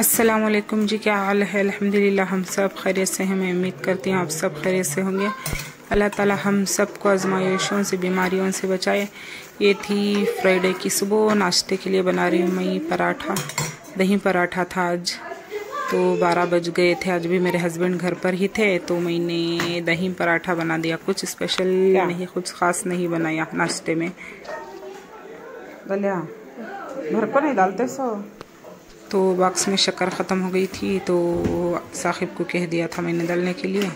अस्सलाम वालेकुम जी क्या हाल है? अल्हम्दुलिल्लाह हम सब खैरियत से हैं। मैं उम्मीद करती हूँ आप सब खैरियत से होंगे। अल्लाह ताला हम सबको आजमाइशों से बीमारियों से बचाए। ये थी फ्राइडे की सुबह नाश्ते के लिए बना रही हूँ मैं पराठा। दही पराठा था आज। तो बारह बज गए थे आज भी मेरे हस्बैंड घर पर ही थे तो मैंने दही पराठा बना दिया। कुछ स्पेशल नहीं कुछ ख़ास नहीं बनाया नाश्ते में। घर पर नहीं डालते सो? तो बॉक्स में शक्कर ख़त्म हो गई थी तो साहिब को कह दिया था मैंने डालने के लिए।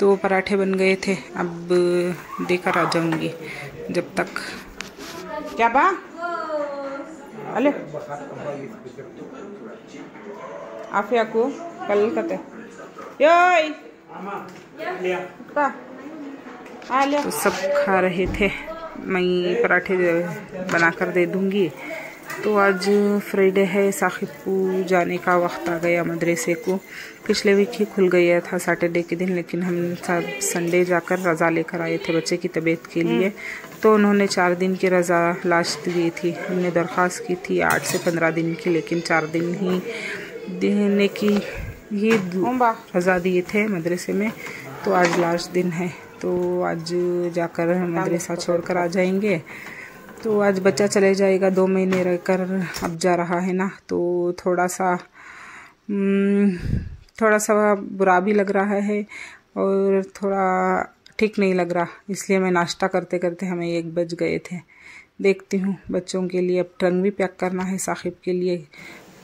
तो पराठे बन गए थे, अब देकर आ जाऊँगी जब तक। क्या बा? अले। आफिया को कल कते तो सब खा रहे थे। मैं पराठे बनाकर दे दूँगी। तो आज फ्राइडे है साखिब को जाने का वक्त आ गया मदरसे को। पिछले वीक ही खुल गया था सैटरडे के दिन लेकिन हम सब संडे जाकर रज़ा लेकर आए थे बच्चे की तबीयत के लिए। तो उन्होंने चार दिन की रज़ा लास्ट दी थी। हमने दरख्वास्त की थी आठ से पंद्रह दिन की लेकिन चार दिन ही देने की ही रज़ा दिए थे मदरसे में। तो आज लास्ट दिन है। तो आज जाकर मदरसा छोड़कर आ जाएँगे। तो आज बच्चा चले जाएगा दो महीने रहकर अब जा रहा है ना तो थोड़ा सा हम्म, थोड़ा सा बुरा भी लग रहा है और थोड़ा ठीक नहीं लग रहा इसलिए मैं नाश्ता करते करते हमें एक बज गए थे। देखती हूँ बच्चों के लिए अब ट्रंक भी पैक करना है साहिब के लिए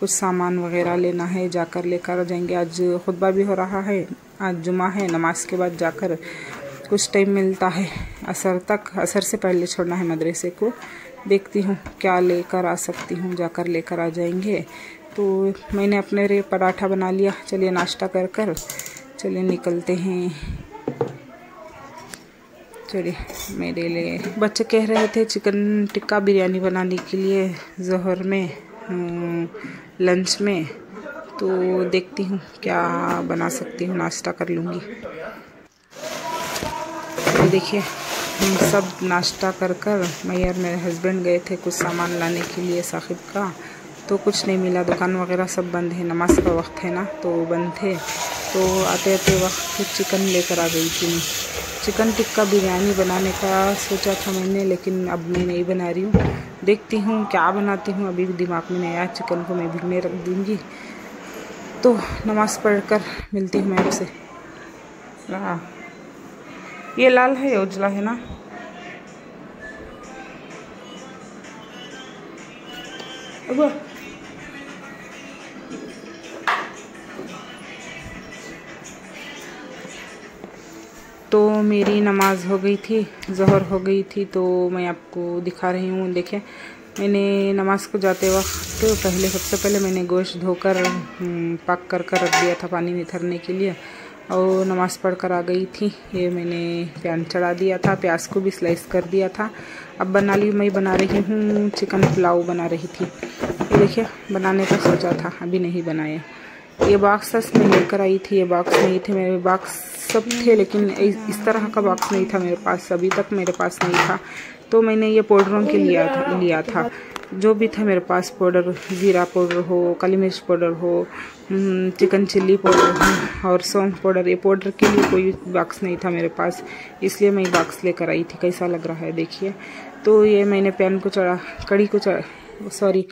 कुछ सामान वगैरह लेना है जाकर लेकर जाएँगे। आज खुतबा भी हो रहा है आज जुमा है नमाज़ के बाद जाकर कुछ टाइम मिलता है। असर तक, असर से पहले छोड़ना है मदरसे को। देखती हूँ क्या लेकर आ सकती हूँ, जाकर लेकर आ जाएँगे। तो मैंने अपने रे पराठा बना लिया। चलिए नाश्ता कर कर, चलिए निकलते हैं। चलिए, मेरे लिए। बच्चे कह रहे थे चिकन टिक्का बिरयानी बनाने के लिए जहर में लंच में। तो देखती हूँ क्या बना सकती हूँ, नाश्ता कर लूँगी। तो देखिए, हम सब नाश्ता कर कर मैं और मेरे हस्बैंड गए थे कुछ सामान लाने के लिए साहिब का तो कुछ नहीं मिला। दुकान वगैरह सब बंद है, नमाज़ का वक्त है ना तो बंद थे। तो आते आते वक्त चिकन लेकर आ गई थी चिकन टिक्का बिरयानी बनाने का सोचा था मैंने, लेकिन अब मैं नहीं बना रही हूँ। देखती हूँ क्या बनाती हूँ, अभी भी दिमाग में नहीं आया चिकन को मैं भिगने रख दूँगी। तो नमाज़ पढ़ कर मिलती हूँ मैं आपसे। हाँ। ये लाल है या उजला है ना? तो मेरी नमाज़ हो गई थी जहर हो गई थी तो मैं आपको दिखा रही हूँ देखें मैंने नमाज़ को जाते वक्त पहले सबसे पहले मैंने गोश्त धोकर हम्म, पक कर कर रख दिया था पानी में थरने के लिए। और नमाज़ पढ़ कर आ गई थी। ये मैंने पैन चढ़ा दिया था, प्याज को भी स्लाइस कर दिया था। अब बना ली मैं बना रही हूँ, चिकन पुलाव बना रही थी। ये देखिए, बनाने का सोचा था, अभी नहीं बनाया। ये बॉक्स मैं लेकर आई थी, ये बॉक्स नहीं थे मेरे बॉक्स सब थे, लेकिन इस तरह का बॉक्स नहीं था मेरे पास, अभी तक मेरे पास नहीं था। तो मैंने ये पाउडरों के लिया था लिया था। जो भी था मेरे पास पाउडर ज़ीरा पाउडर हो काली मिर्च पाउडर हो हम्म, चिकन चिल्ली पाउडर हो और सौंफ पाउडर ये पाउडर के लिए कोई बॉक्स नहीं था मेरे पास। इसलिए मैं बॉक्स लेकर आई थी कैसा लग रहा है देखिए। तो ये मैंने पैन को चढ़ा कड़ी को चढ़ा सॉरी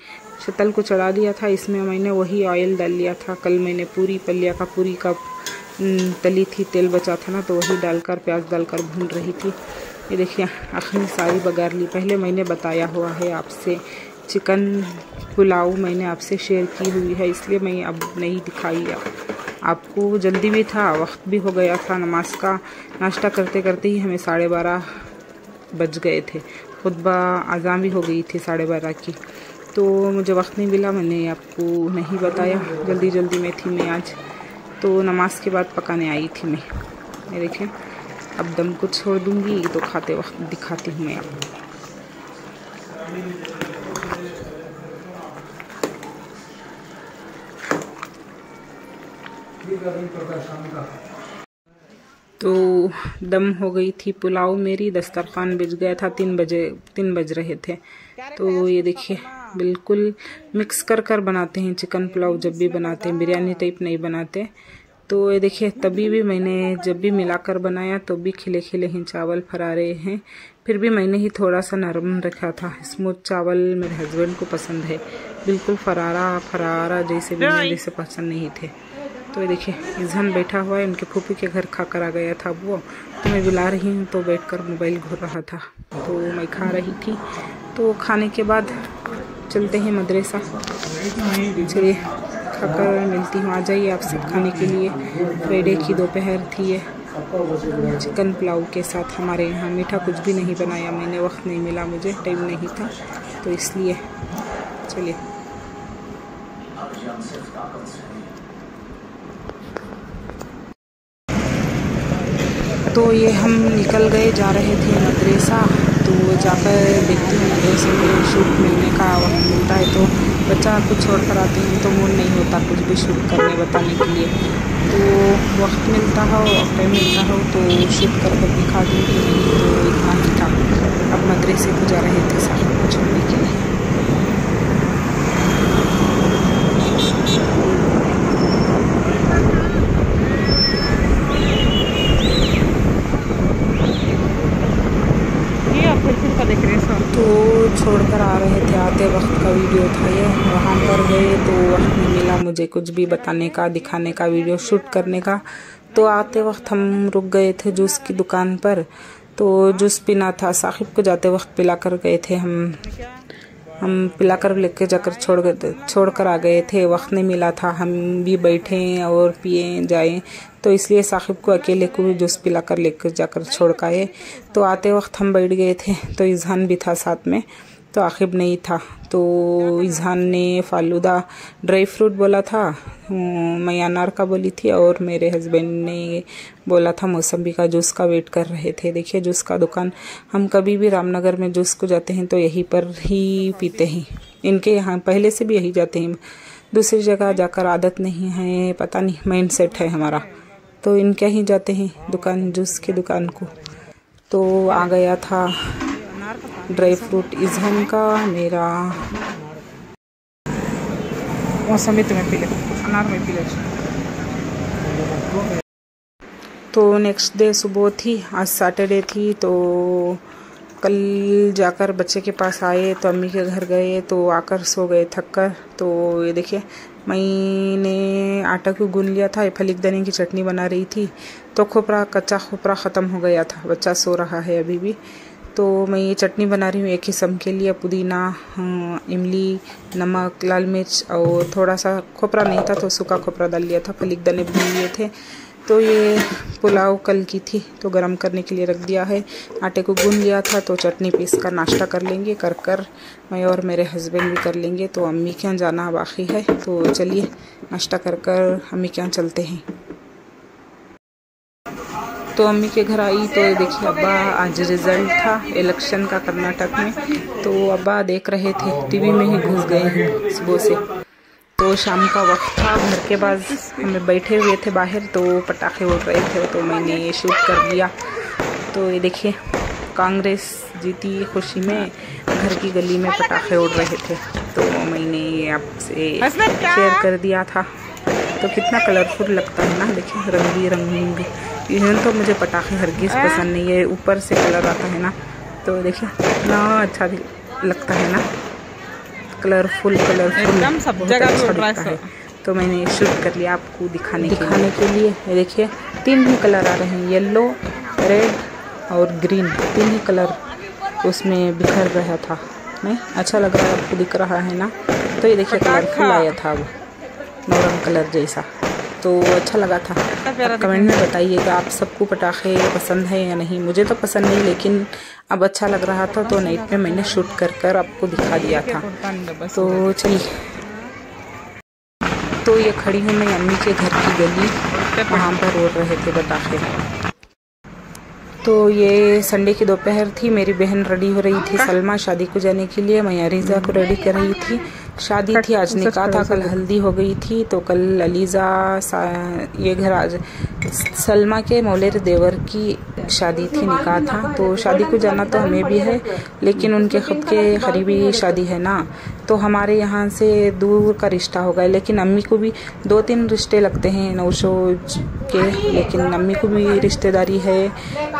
शतल को चढ़ा दिया था। इसमें मैंने वही ऑयल डाल लिया था। कल मैंने पूरी पलिया का पूरी का हम्म, तली थी तेल बचा था ना तो वही डालकर प्याज डालकर भून रही थी। ये देखिए, आखिर सारी बगार ली। पहले मैंने बताया हुआ है आपसे, चिकन पुलाव मैंने आपसे शेयर की हुई है, इसलिए मैं अब नहीं दिखाई आपको जल्दी भी था, वक्त भी हो गया था नमाज़ का। नाश्ता करते करते ही हमें साढ़े बारह बज गए थे। खुतबा आज़ाम भी हो गई थी साढ़े बारह की। तो मुझे वक्त नहीं मिला, मैंने आपको नहीं बताया। जल्दी जल्दी में थी, मैं आज तो नमाज़ के बाद पकाने आई थी मैं। ये देखें अब दम को छोड़ दूँगी तो खाते वक्त दिखाती हूँ मैं। आपको तो दम हो गई थी पुलाव मेरी, दस्तरखान बिज गया था, तीन बजे, तीन बज रहे थे। तो ये देखिए, बिल्कुल मिक्स कर कर बनाते हैं चिकन पुलाव, जब भी बनाते हैं, बिरयानी टाइप नहीं बनाते। तो ये देखिए, तभी भी मैंने जब भी मिलाकर बनाया तो भी खिले खिले ही चावल फरा रहे हैं। फिर भी मैंने ही थोड़ा सा नरम रखा था। स्मूथ चावल मेरे हस्बैंड को पसंद है। बिल्कुल फरारा फरारा जैसे भी मेरे से पसंद नहीं थे। तो ये देखिए इजहन बैठा हुआ है, उनके फूफी के घर खा कर आ गया था वो। तो मैं बुला रही हूँ तो बैठकर मोबाइल घूर रहा था। तो मैं खा रही थी। तो खाने के बाद चलते हैं मदरसा। चलिए। खाकर मिलती हूँ। आ जाइए आप सब खाने के लिए। फ्राइडे की दोपहर थी ये। चिकन पुलाव के साथ हमारे यहाँ मीठा कुछ भी नहीं बनाया मैंने, वक्त नहीं मिला मुझे टाइम नहीं था। तो इसलिए, चलिए। तो ये हम निकल गए, जा रहे थे मदरसा। तो जाकर देखती हूँ मदरसे में शूट मिलने का वक्त मिलता है तो बच्चा कुछ छोड़ कर आते हैं तो मूड नहीं होता कुछ भी शूट करने बताने के लिए। तो वक्त मिलता हो, और टाइम मिलता हो तो शूट कर दिखा दूँगी। नहीं तो इतना ही था। अब मदरसे को जा रहे थे साहिब को छोड़ने के लिए तो छोड़कर आ रहे थे आते वक्त का वीडियो था ये वहाँ पर गए तो वक्त नहीं मिला मुझे कुछ भी बताने का, दिखाने का, वीडियो शूट करने का। तो आते वक्त हम रुक गए थे जूस की दुकान पर। तो जूस पीना था साहिब को जाते वक्त पिला कर गए थे हम। हम पिलाकर लेके जाकर छोड़ छोड़ कर आ गए थे। वक्त नहीं मिला था, हम भी बैठे और पिए, जाए। तो इसलिए साहिब को अकेले को भी जूस पिलाकर लेकर जाकर छोड़ कर आए। तो आते वक्त हम बैठ गए थे तो इजहान भी था साथ में। तो आखिब नहीं था। तो इजहान ने फालूदा ड्राई फ्रूट बोला था मैं अनार का बोली थी और मेरे हस्बैंड ने बोला था, मौसम्बी का जूस का वेट कर रहे थे। देखिए, जूस का दुकान, हम कभी भी रामनगर में जूस को जाते हैं तो यहीं पर ही पीते हैं। इनके यहाँ पहले से भी यही जाते हैं। दूसरी जगह जाकर आदत नहीं है, पता नहीं माइंड सेट है हमारा। तो इनके ही जाते हैं दुकान, जूस की दुकान को। तो आ गया था ड्राई फ्रूट इजहन का, मेरा मौसमी तुम्हें पी ले अनार में पी ले तो नेक्स्ट डे सुबह थी, आज सैटरडे थी तो कल जाकर बच्चे के पास आए तो अम्मी के घर गए तो आकर सो गए थक कर तो ये देखिए, मैंने आटा को गून लिया था? फलिक दने की चटनी बना रही थी तो खोपरा, कच्चा खोपरा ख़त्म हो गया था। बच्चा सो रहा है अभी भी। तो मैं ये चटनी बना रही हूँ एक किस्म के लिए, पुदीना इमली, नमक, लाल मिर्च और थोड़ा सा खोपरा नहीं था तो सूखा खोपरा डाल लिया था, फलिक दने भून लिए थे। तो ये पुलाव कल की थी तो गरम करने के लिए रख दिया है। आटे को गून लिया था तो चटनी पीस कर नाश्ता कर लेंगे, कर कर मैं और मेरे हस्बैंड भी कर लेंगे तो अम्मी के यहाँ जाना बाकी है। तो चलिए, नाश्ता कर कर अम्मी के यहाँ चलते हैं। तो अम्मी के घर आई तो देखिए अब्बा आज रिज़ल्ट था इलेक्शन का कर्नाटक में। तो अब्बा देख रहे थे टीवी में ही घुस गए हैं सुबह से। तो शाम का वक्त था घर के बाद हमें बैठे हुए थे बाहर तो पटाखे उड़ रहे थे तो मैंने ये शूट कर दिया। तो ये देखिए कांग्रेस जीती खुशी में घर की गली में पटाखे उड़ रहे थे। तो मैंने ये आपसे शेयर कर दिया था। तो कितना कलरफुल लगता है ना देखिए रंगी रंग इवन तो मुझे पटाखे हरगिज पसंद नहीं है ऊपर से कलर आता है ना तो देखिए इतना अच्छा लगता है ना। कलरफुल कलरफुल सब जगह अच्छा है तो मैंने शूट कर लिया आपको दिखाने दिखाने के लिए। देखिए तीन ही कलर आ रहे हैं येलो रेड और ग्रीन तीन ही कलर उसमें बिखर रहा था। नहीं अच्छा लग रहा है आपको दिख रहा है ना। तो ये देखिए कलरफुल आया था वो। नौरंग कलर जैसा। तो अच्छा लगा था। कमेंट में बताइएगा आप सबको पटाखे पसंद है या नहीं। मुझे तो पसंद नहीं लेकिन अब अच्छा लग रहा था तो नाइट में मैंने शूट कर कर आपको दिखा दिया था। तो चलिए। तो ये खड़ी हूँ मैं अम्मी के घर की गली। वहाँ पर रोड़ रहे थे पटाखे। तो ये संडे की दोपहर थी मेरी बहन रेडी हो रही थी सलमा शादी को जाने के लिए मैं अरीज़ा को रेडी कर रही थी। शादी थी आज निकाह था कल हल्दी हो गई थी तो कल अलीज़ा ये घर आज सलमा के मौलेर देवर की शादी थी निकाह था तो शादी को जाना तो हमें भी है लेकिन उनके खुद के करीबी शादी है ना। तो हमारे यहाँ से दूर का रिश्ता हो गया। लेकिन अम्मी को भी दो तीन रिश्ते लगते हैं नौशो के, लेकिन अम्मी को भी रिश्तेदारी है।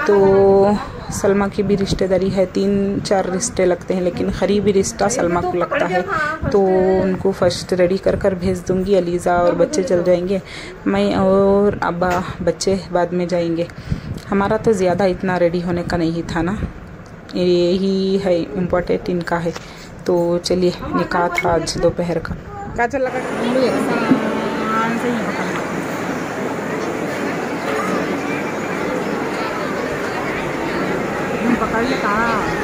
तो सलमा की भी रिश्तेदारी है, तीन चार रिश्ते लगते हैं, लेकिन करीबी रिश्ता सलमा को लगता है। तो उनको फ़र्स्ट रेडी कर कर भेज दूँगी, अलीज़ा और बच्चे चल जाएँगे। मैं और अब्बा बच्चे बाद में जाएँगे। हमारा तो ज़्यादा इतना रेडी होने का नहीं था ना। यही है इम्पोर्टेंट इनका है। तो चलिए निकाह था आज दोपहर का। क्या चल लगा पकड़ ले कहाँ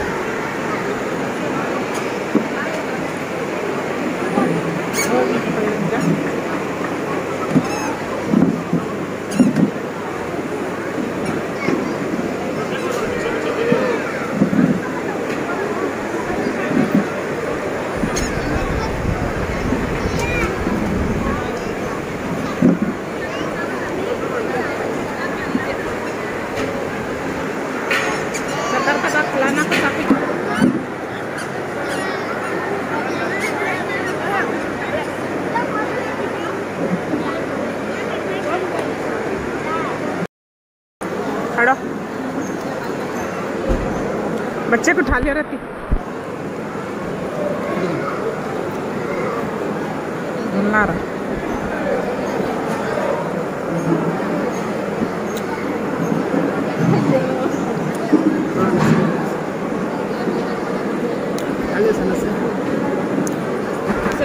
खड़ा बच्चे को उठा लिया रहती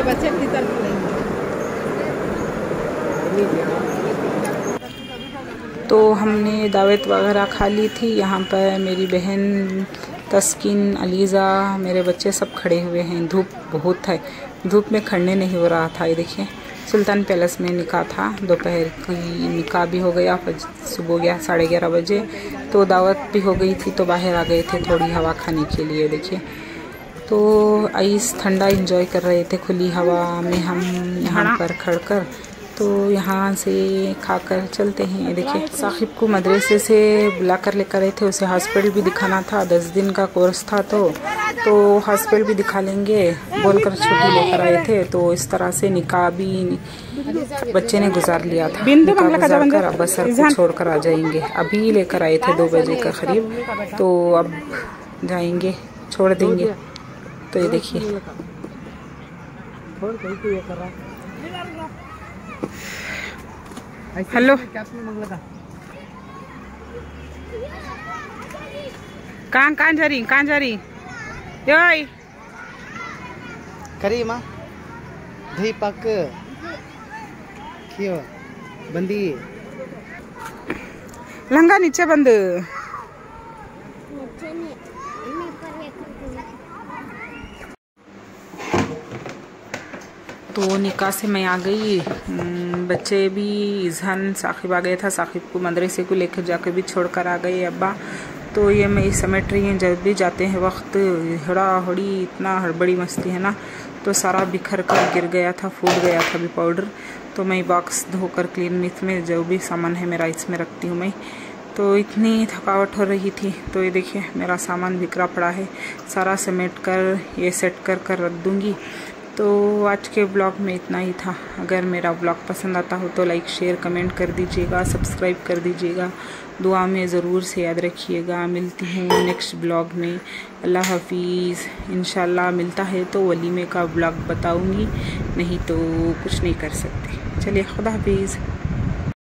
बच्चे की तरफ़ तो हमने दावत वगैरह खा ली थी। यहाँ पर मेरी बहन तस्किन अलीज़ा मेरे बच्चे सब खड़े हुए हैं। धूप बहुत है। धूप में खड़ने नहीं हो रहा था ये देखिए। सुल्तान पैलेस में निकाह था। दोपहर की निकाह भी हो गया सुबह गया साढ़े ग्यारह बजे। तो दावत भी हो गई थी तो बाहर आ गए थे थोड़ी हवा खाने के लिए देखिए। तो आइस ठंडा इंजॉय कर रहे थे खुली हवा में हम यहाँ पर खड़ कर तो यहाँ से खाकर चलते हैं। देखिए साहिब को मदरसे से बुला कर लेकर आए थे। उसे हॉस्पिटल भी दिखाना था। दस दिन का कोर्स था तो तो हॉस्पिटल भी दिखा लेंगे। बोलकर छुट्टी लेकर आए थे। तो इस तरह से निकाह भी बच्चे ने गुजार लिया था। गुजार कर अब सर को छोड़ कर आ जाएँगे। अभी लेकर आए थे दो बजे के करीब। तो अब जाएँगे छोड़ देंगे। तो ये देखिए। हेलो। कहाँ कहाँ जा रही कहाँ जा रही योय करी माँ दही पाक क्यों? बंदी। लंगा नीचे बंद। तो निकाह से मैं आ गई। बच्चे भी इजहान साकिब आ गया था। साकिब को मदरसे को लेकर जाकर भी छोड़ कर आ गए अब्बा। तो ये मैं समेट रही हूँ, जब भी जाते हैं वक्त हड़ा हड़ी इतना हड़बड़ी मस्ती है ना तो सारा बिखर कर गिर गया था, फूट गया था भी पाउडर। तो मैं बॉक्स धोकर क्लीन इसमें जो भी सामान है मेरा इसमें रखती हूँ मैं। तो इतनी थकावट हो रही थी तो ये देखिए मेरा सामान बिखरा पड़ा है। सारा समेट कर, ये सेट कर कर रख दूँगी। तो आज के ब्लॉग में इतना ही था। अगर मेरा ब्लॉग पसंद आता हो तो लाइक शेयर कमेंट कर दीजिएगा सब्सक्राइब कर दीजिएगा। दुआ में ज़रूर से याद रखिएगा। मिलती हूँ नेक्स्ट ब्लॉग में। अल्लाह हाफिज़। इन मिलता है तो वलीमे का ब्लॉग बताऊँगी, नहीं तो कुछ नहीं कर सकते। चलिए, खुदा हाफिज़।